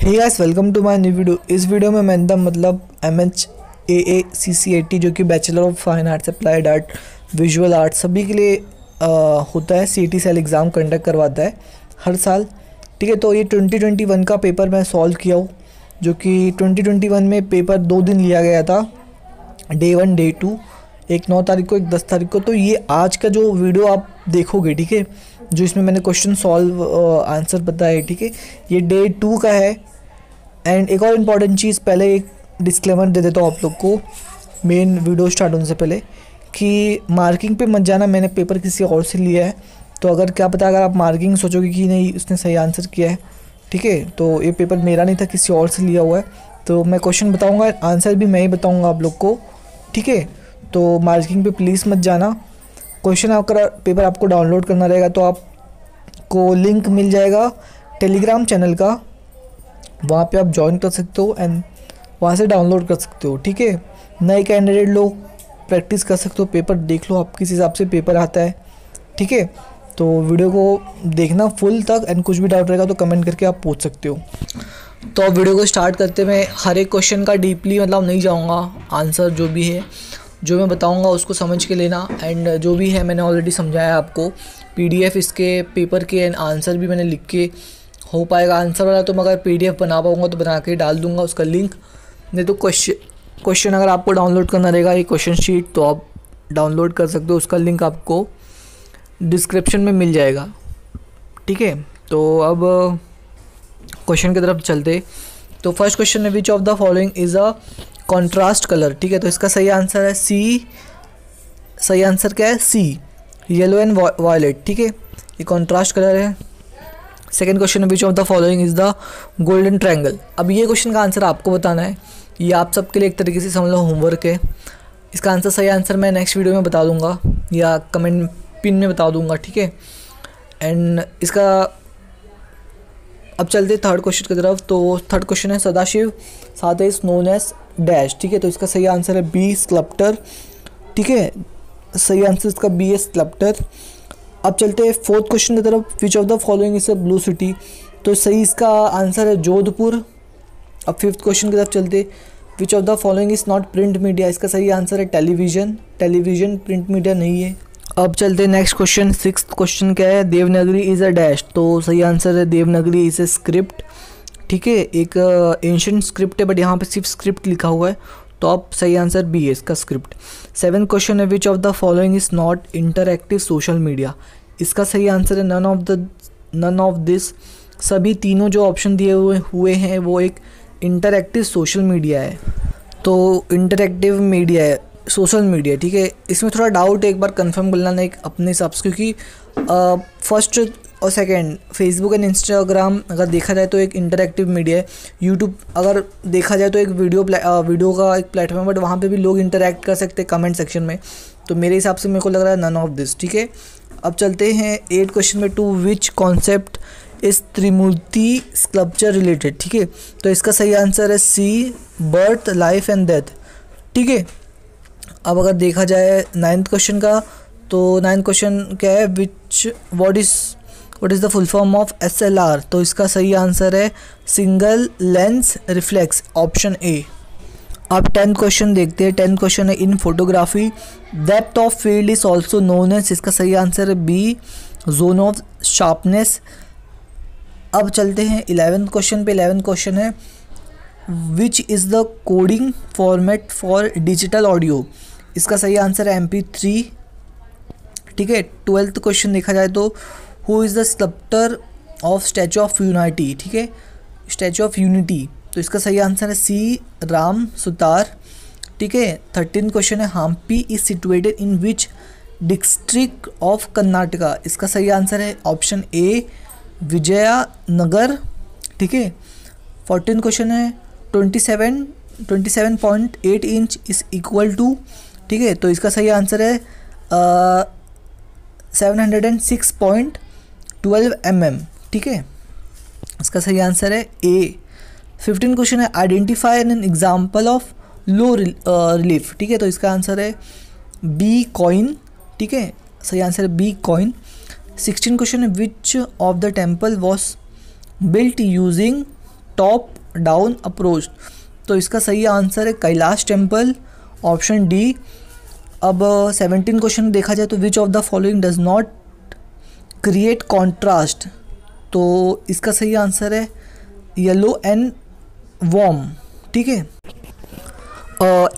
Hey guys welcome to my new video इस video में मैं एकदम मतलब M H A A C C A T जो कि bachelor of fine arts applied art visual art सभी के लिए आ, होता है। C T cell exam conduct करवाता है हर साल। ठीक है तो ये ट्वेंटी ट्वेंटी वन का पेपर मैं सॉल्व किया हूँ जो कि ट्वेंटी ट्वेंटी वन में पेपर दो दिन लिया गया था। डे वन डे टू एक नौ तारीख को, एक दस तारीख को। तो ये आज का जो वीडियो आप देखोगे, ठीक है, जो इसमें मैंने क्वेश्चन सॉल्व आंसर बताया है, ठीक है, ये डे टू का है। एंड एक और इंपॉर्टेंट चीज़, पहले एक डिस्क्लेमर दे देता हूँ आप लोग को मेन वीडियो स्टार्ट होने से पहले, कि मार्किंग पे मत जाना, मैंने पेपर किसी और से लिया है। तो अगर क्या पता, अगर आप मार्किंग सोचोगे कि नहीं, उसने सही आंसर किया है, ठीक है तो ये पेपर मेरा नहीं था, किसी और से लिया हुआ है। तो मैं क्वेश्चन बताऊँगा आंसर भी मैं ही बताऊँगा आप लोग को, ठीक है। तो मार्किंग पे प्लीज़ मत जाना। क्वेश्चन अगर पेपर आपको डाउनलोड करना रहेगा तो आपको लिंक मिल जाएगा टेलीग्राम चैनल का। वहाँ पे आप ज्वाइन कर सकते हो एंड वहाँ से डाउनलोड कर सकते हो, ठीक है? नए कैंडिडेट लोग प्रैक्टिस कर सकते हो पेपर देख लो आप, किस हिसाब से पेपर आता है, ठीक है? तो वीडियो को देखना फुल तक एंड कुछ भी डाउट रहेगा तो कमेंट करके आप पूछ सकते हो। तो वीडियो को स्टार्ट करते मैं हर एक क्वेश्चन का डीपली मतलब नहीं जाऊँगा आंसर जो भी है जो मैं बताऊँगा उसको समझ के लेना। एंड जो भी है, मैंने ऑलरेडी समझाया आपको। पीडीएफ इसके पेपर के एंड आंसर भी मैंने लिख के हो पाएगा। आंसर वाला तो मैं अगर पी बना पाऊँगा तो बना के डाल दूँगा उसका लिंक नहीं तो क्वेश्चन क्वेश्चन अगर आपको डाउनलोड करना रहेगा, ये क्वेश्चन शीट तो आप डाउनलोड कर सकते हो। उसका लिंक आपको डिस्क्रिप्शन में मिल जाएगा। ठीक है? तो अब क्वेश्चन की तरफ़ चलते। तो फ़र्स्ट क्वेश्चन है which of the following is a contrast colour ठीक है? तो इसका सही आंसर है सी सही आंसर क्या है? सी येलो एंड वायलेट ठीक है? ये कॉन्ट्रास्ट कलर है। Second question which of the following is the golden triangle अब ये क्वेश्चन का आंसर आपको बताना है। ये आप सबके लिए एक तरीके से समझ लो होमवर्क है। इसका आंसर सही आंसर मैं नेक्स्ट वीडियो में बता दूँगा, या कमेंट पिन में बता दूँगा, ठीक है? एंड इसका, अब चलते थर्ड क्वेश्चन की तरफ़। तो थर्ड क्वेश्चन है, सदाशिव, साथ इज़ नोन एज डैश, ठीक है? तो इसका सही आंसर है बी स्कल्प्टर, ठीक है? सही आंसर इसका बी है स्कल्प्टर। अब चलते हैं फोर्थ क्वेश्चन की तरफ़ which of the following is a blue city तो सही इसका आंसर है जोधपुर। अब फिफ्थ क्वेश्चन की तरफ़ चलते which of the following is not print media इसका सही आंसर है टेलीविज़न टेलीविज़न प्रिंट मीडिया नहीं है। अब चलते नेक्स्ट क्वेश्चन सिक्स क्वेश्चन क्या है? देवनगरी इज़ अ डैश तो सही आंसर है देवनगरी इज़ ए स्क्रिप्ट ठीक है, एक एंशंट स्क्रिप्ट है बट यहाँ पे सिर्फ़ स्क्रिप्ट लिखा हुआ है तो आप सही आंसर बी है इसका स्क्रिप्ट सेवन क्वेश्चन है which of the following is not interactive social media इसका सही आंसर है none of the none of this सभी तीनों जो ऑप्शन दिए हुए हुए हैं, वो एक इंटरएक्टिव सोशल मीडिया है. तो इंटरएक्टिव मीडिया है सोशल मीडिया ठीक है? इसमें थोड़ा डाउट एक बार कंफर्म करना नहीं अपने हिसाब से, क्योंकि फ़र्स्ट और सेकेंड फेसबुक एंड इंस्टाग्राम अगर देखा जाए तो एक इंटरेक्टिव मीडिया है। यूट्यूब अगर देखा जाए तो एक वीडियो वीडियो का एक प्लेटफॉर्म बट वहाँ पे भी लोग इंटरेक्ट कर सकते हैं कमेंट सेक्शन में। तो मेरे हिसाब से मेरे को लग रहा है नन ऑफ़ दिस ठीक है? अब चलते हैं एट क्वेश्चन में टू विच कॉन्सेप्ट इस त्रिमूर्ति स्कल्पचर रिलेटेड ठीक है? तो इसका सही आंसर है C birth life and death ठीक है? अब अगर देखा जाए नाइन्थ क्वेश्चन का तो नाइन्थ क्वेश्चन क्या है? Which what is what is the full form of S L R तो इसका सही आंसर है single lens reflex option A अब टेंथ क्वेश्चन देखते हैं टेंथ क्वेश्चन है in photography depth of field is also known as इसका सही आंसर है बी जोन ऑफ़ शार्पनेस अब चलते हैं इलेवेंथ क्वेश्चन पे इलेवेंथ क्वेश्चन है. Which is the coding format for digital audio इसका सही आंसर है एम पी थ्री ठीक है ट्वेल्थ क्वेश्चन देखा जाए तो who is the sculptor of Statue of Unity ठीक है? स्टैचू ऑफ़ यूनिटी तो इसका सही आंसर है सी राम सुतार ठीक है? थर्टीन क्वेश्चन है Hampi is situated in which district of Karnataka इसका सही आंसर है ऑप्शन ए विजया नगर ठीक है? फोर्टीन क्वेश्चन है twenty seven twenty seven point eight inch is equal to ठीक है? तो इसका सही आंसर है seven hundred and six point twelve M M, ठीक है? इसका सही आंसर है ए फिफ्टीन क्वेश्चन है identify an example of low relief ठीक है? तो इसका आंसर है बी कॉइन ठीक है? सही आंसर है बी कॉइन सिक्सटीन क्वेश्चन है which of the temple was built using top down approach तो इसका सही आंसर है कैलाश टेंपल ऑप्शन डी. अब सेवनटीन क्वेश्चन देखा जाए तो which of the following does not create contrast तो इसका सही आंसर है येलो एंड वॉम ठीक है?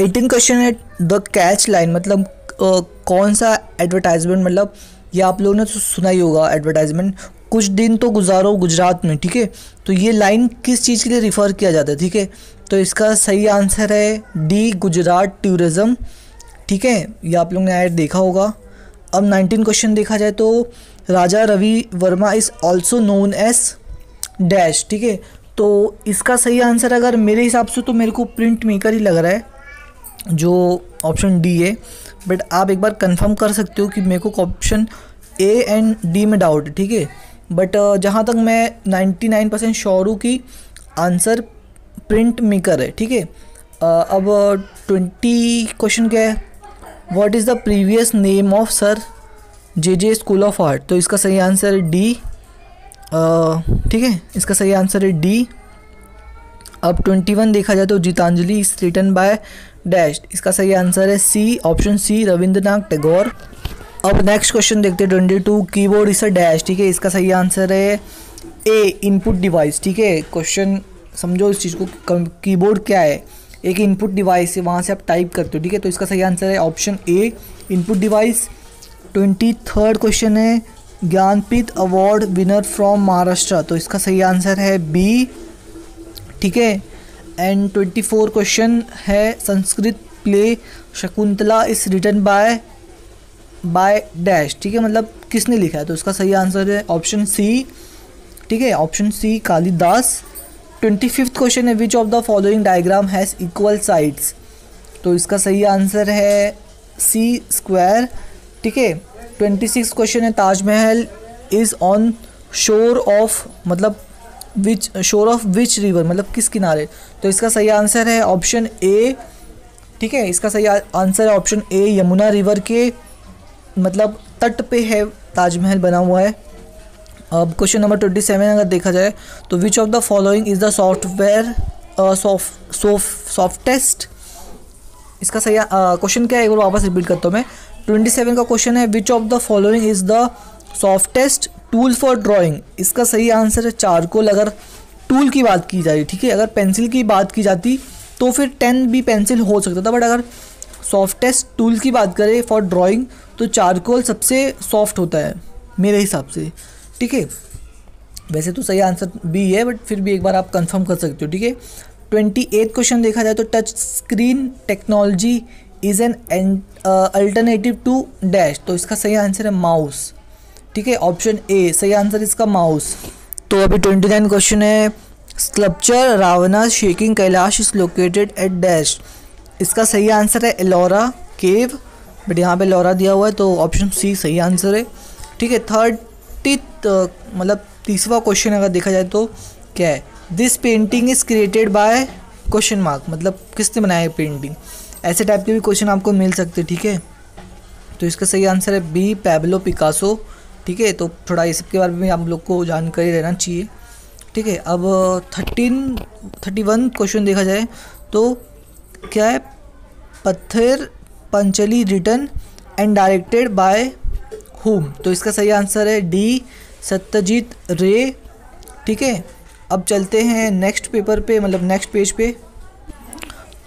एटीन क्वेश्चन है द कैच लाइन मतलब uh, कौन सा एडवर्टाइजमेंट मतलब ये आप लोगों ने तो सुना ही होगा एडवर्टाइजमेंट कुछ दिन तो गुजारो गुजरात में ठीक है? तो ये लाइन किस चीज़ के लिए रिफ़र किया जाता है ठीक है? तो इसका सही आंसर है डी गुजरात टूरिज़म ठीक है? ये आप लोग ने ऐड देखा होगा। अब नाइनटीन क्वेश्चन देखा जाए तो Raja Ravi Varma is also known as dash ठीक है? तो इसका सही आंसर अगर मेरे हिसाब से तो मेरे को प्रिंट मेकर ही लग रहा है, जो ऑप्शन डी है। बट आप एक बार कंफर्म कर सकते हो कि मेरे को ऑप्शन ए एंड डी में डाउट है ठीक है? बट जहाँ तक मैं 99 परसेंट श्योर हूँ कि आंसर प्रिंट मेकर है, ठीक है? अब ट्वेंटी क्वेश्चन क्या है? What is the previous name of Sir J J School of Art तो इसका सही आंसर है डी ठीक है? इसका सही आंसर है डी अब ट्वेंटी वन देखा जाए तो Gitanjali is written by dash इसका सही आंसर है C option C Rabindranath Tagore. अब नेक्स्ट क्वेश्चन देखते हैं twenty two keyboard is dash ठीक है? इसका सही आंसर है ए इनपुट डिवाइस ठीक है? क्वेश्चन समझो इस चीज़ को कीबोर्ड क्या है? एक इनपुट डिवाइस है, वहाँ से आप टाइप करते हो, ठीक है? तो इसका सही आंसर है option A input device twenty third question है, Jnanpith award winner from Maharashtra. तो इसका सही आंसर है बी, ठीक है? एंड ट्वेंटी फोर क्वेश्चन है, Sanskrit play Shakuntala is written by by dash. ठीक है मतलब किसने लिखा है? तो इसका सही आंसर है ऑप्शन सी, ठीक है? Option C, Kalidas. Twenty fifth question है which of the following diagram has equal sides तो इसका सही आंसर है सी स्क्वायर। ठीक है? ट्वेंटी सिक्स क्वेश्चन है Taj Mahal is on shore of मतलब विच शोर ऑफ़ विच रिवर मतलब किस किनारे? तो इसका सही आंसर है ऑप्शन ए ठीक है? इसका सही आंसर है ऑप्शन ए यमुना रिवर के मतलब तट पे है ताजमहल बना हुआ है। अब क्वेश्चन नंबर ट्वेंटी सेवन अगर देखा जाए तो which of the following is the software soft softest इसका सही क्वेश्चन क्या है? एक बार वापस रिपीट करता हूँ मैं। ट्वेंटी सेवन का क्वेश्चन है which of the following is the softest tool for drawing इसका सही आंसर है चारकोल अगर टूल की बात की जाए ठीक है? अगर पेंसिल की बात की जाती तो फिर टेन भी पेंसिल हो सकता था बट अगर सॉफ्टेस्ट टूल की बात करें फॉर ड्राइंग तो चारकोल सबसे सॉफ्ट होता है, मेरे हिसाब से, ठीक है? वैसे तो सही आंसर बी है बट फिर भी एक बार आप कंफर्म कर सकते हो, ठीक है? ट्वेंटी एट क्वेश्चन देखा जाए तो touch screen technology is an alternative to dash तो इसका सही आंसर है माउस ठीक है? ऑप्शन ए सही आंसर इसका माउस तो अभी ट्वेंटी नाइन क्वेश्चन है. Sculpture Ravana shaking Kailash is located at dash इसका सही आंसर है एलोरा केव बट यहाँ पे लोरा दिया हुआ है तो ऑप्शन सी सही आंसर है. ठीक है? थर्टी मतलब तीसरा क्वेश्चन अगर देखा जाए तो क्या है? This painting is created by question mark मतलब किसने बनाया पेंटिंग ऐसे टाइप के भी क्वेश्चन आपको मिल सकते, ठीक है? तो इसका सही आंसर है बी पैबलो पिकासो ठीक है? तो थोड़ा ये सब के बारे में आप लोग को जानकारी रहना चाहिए, ठीक है? अब थर्टीन थर्टी वन क्वेश्चन देखा जाए तो क्या है? Pather Panchali written and directed by whom तो इसका सही आंसर है डी सत्यजीत रे, ठीक है? अब चलते हैं नेक्स्ट पेपर पे मतलब नेक्स्ट पेज पे।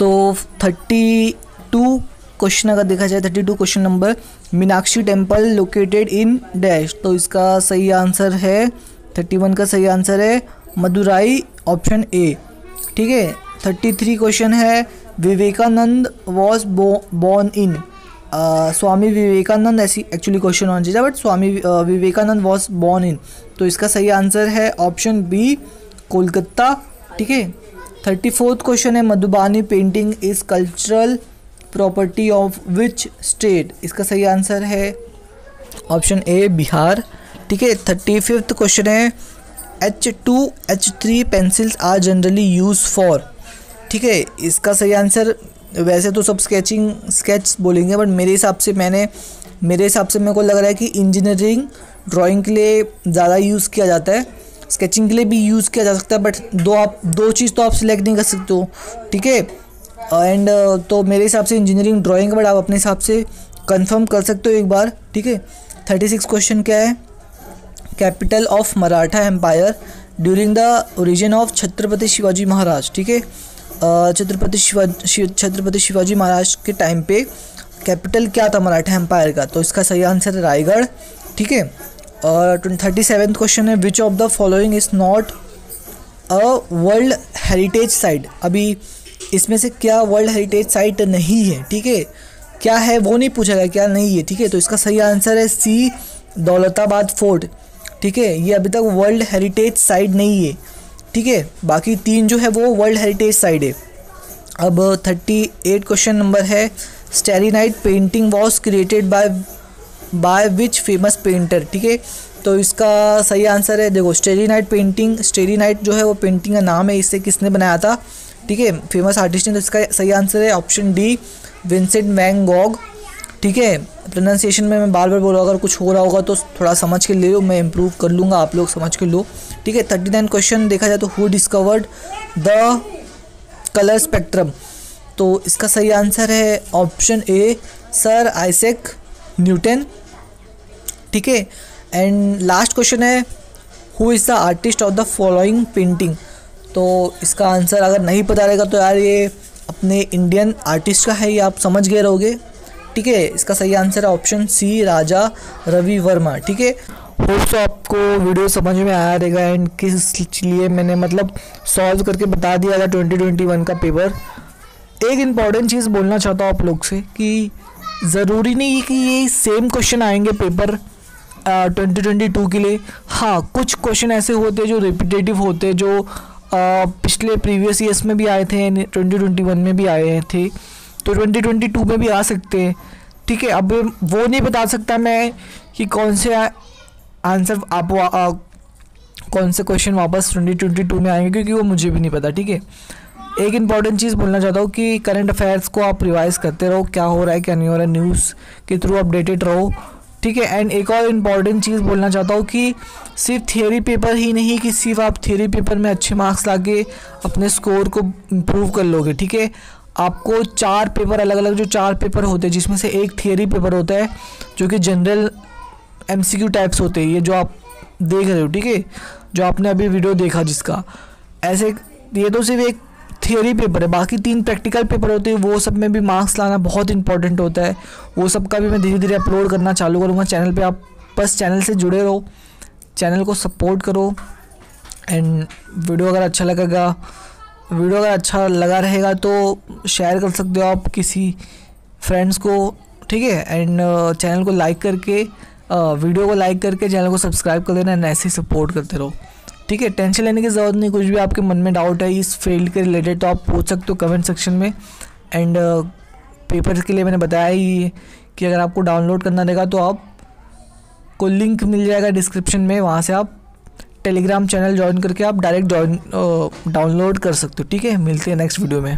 तो थर्टी टू क्वेश्चन अगर देखा जाए thirty two question number Meenakshi temple located in dash तो इसका सही आंसर है थर्टी वन का सही आंसर है, मदुराई ऑप्शन ए ठीक है? थर्टी थ्री क्वेश्चन है, Vivekanand was born in Swami Vivekanand ऐसी एक्चुअली क्वेश्चन होना चाहिए but Swami Vivekanand was born in तो इसका सही आंसर है ऑप्शन बी कोलकाता. ठीक है? थर्टी फोर्थ क्वेश्चन है, Madhubani painting is cultural property of which state इसका सही आंसर है ऑप्शन ए बिहार। ठीक है थर्टी फिफ्थ क्वेश्चन है H two H three pencils are generally use for ठीक है, इसका सही आंसर वैसे तो सब स्केचिंग स्केच बोलेंगे बट मेरे हिसाब से मैंने, मेरे हिसाब से मेरे को लग रहा है कि इंजीनियरिंग ड्राइंग के लिए ज़्यादा यूज़ किया जाता है। स्केचिंग के लिए भी यूज़ किया जा सकता है बट दो आप, दो चीज़ तो आप सिलेक्ट नहीं कर सकते हो, ठीक है? एंड तो मेरे हिसाब से इंजीनियरिंग ड्राइंग बट आप अपने हिसाब से कंफर्म कर सकते हो एक बार, ठीक है? थर्टी सिक्स क्वेश्चन क्या है? Capital of Maratha empire during the origin of Chhatrapati Shivaji Maharaj ठीक है? छत्रपति शिवा छत्रपति शिवाजी महाराज के टाइम पे कैपिटल क्या था मराठा एम्पायर का? तो इसका सही आंसर है रायगढ़, ठीक है? थर्टी सेवन क्वेश्चन है which of the following is not a world heritage site अभी इसमें से क्या वर्ल्ड हेरिटेज साइट नहीं है, ठीक है? क्या है वो नहीं पूछा गया, क्या नहीं है, ठीक है? तो इसका सही आंसर है सी दौलताबाद फोर्ट, ठीक है? ये अभी तक वर्ल्ड हेरिटेज साइट नहीं है, ठीक है? बाकी तीन जो है वो वर्ल्ड हेरिटेज साइट है। अब थर्टी एट क्वेश्चन नंबर है starry night painting was created by by which famous painter ठीक है? तो इसका सही आंसर है, देखो starry night painting starry night जो है वो पेंटिंग का नाम है, इसे किसने बनाया था? ठीक है फ़ेमस आर्टिस्ट ने तो इसका सही आंसर है option D Vincent van Gogh ठीक है? प्रोनाउंसिएशन में मैं बार बार बोल रहा हूँ, अगर कुछ हो रहा होगा तो थोड़ा समझ के ले लो, मैं इम्प्रूव कर लूँगा, आप लोग समझ के लो। ठीक है थर्टी नाइन क्वेश्चन देखा जाए तो who discovered the colour spectrum तो इसका सही आंसर है option A sir Isaac Newton ठीक है? एंड लास्ट क्वेश्चन है who is the artist of the following painting तो इसका आंसर अगर नहीं पता रहेगा तो यार ये अपने इंडियन आर्टिस्ट का है, ये आप समझ गए रहोगे। ठीक है? इसका सही आंसर है ऑप्शन सी राजा रवि वर्मा। ठीक है? होप तो आपको वीडियो समझ में आया रहेगा एंड किस लिए मैंने मतलब सॉल्व करके बता दिया था ट्वेंटी ट्वेंटी वन का पेपर एक इंपॉर्टेंट चीज़ बोलना चाहता हूँ आप लोग से कि ज़रूरी नहीं कि ये सेम क्वेश्चन आएँगे पेपर ट्वेंटी ट्वेंटी टू के लिए। हाँ कुछ क्वेश्चन ऐसे होते हैं जो रिपीटेटिव होते हैं जो आ, पिछले प्रीवियस ईयर्स में भी आए थे ट्वेंटी ट्वेंटी वन में भी आए थे। तो ट्वेंटी ट्वेंटी टू में भी आ सकते हैं। ठीक है अब वो नहीं बता सकता मैं कि कौन से आंसर आप आ, कौन से क्वेश्चन वापस ट्वेंटी ट्वेंटी टू में आएँगे क्योंकि वो मुझे भी नहीं पता ठीक है? एक इंपॉर्टेंट चीज़ बोलना चाहता हूँ कि करंट अफेयर्स को आप रिवाइज करते रहो क्या हो रहा है क्या नहीं हो रहा है न्यूज़ के थ्रू अपडेटेड रहो। ठीक है एंड एक और इंपॉर्टेंट चीज़ बोलना चाहता हूँ कि सिर्फ़ थियोरी पेपर ही नहीं कि सिर्फ़ आप थियोरी पेपर में अच्छे मार्क्स ला के अपने स्कोर को इम्प्रूव कर लोगे, ठीक है? आपको चार पेपर अलग अलग जो चार पेपर होते हैं, जिसमें से एक थियोरी पेपर होता है, जो कि जनरल एम टाइप्स होते हैं, ये जो आप देख रहे हो, ठीक है? जो आपने अभी वीडियो देखा जिसका। ऐसे, ये तो सिर्फ़ एक थियोरी पेपर है। बाकी तीन प्रैक्टिकल पेपर होते हैं, वो सब में भी मार्क्स लाना बहुत इंपॉर्टेंट होता है। वो सब का भी मैं धीरे धीरे अपलोड करना चालू करूँगा चैनल पे। आप बस चैनल से जुड़े रहो चैनल को सपोर्ट करो। एंड वीडियो अगर अच्छा लगेगा वीडियो अगर अच्छा लगा रहेगा तो शेयर कर सकते हो आप किसी फ्रेंड्स को, ठीक है? एंड चैनल को लाइक करके वीडियो को लाइक करके चैनल को सब्सक्राइब कर देना एंड ऐसे ही सपोर्ट करते रहो। ठीक है टेंशन लेने की ज़रूरत नहीं कुछ भी आपके मन में डाउट है इस फ़ील्ड के रिलेटेड तो आप पूछ सकते हो कमेंट सेक्शन में। एंड पेपर uh, के लिए मैंने बताया ही कि अगर आपको डाउनलोड करना रहेगा तो आप को लिंक मिल जाएगा डिस्क्रिप्शन में वहाँ से आप टेलीग्राम चैनल ज्वाइन करके आप डायरेक्ट डाउनलोड कर सकते हो ठीक है? मिलते हैं नेक्स्ट वीडियो में।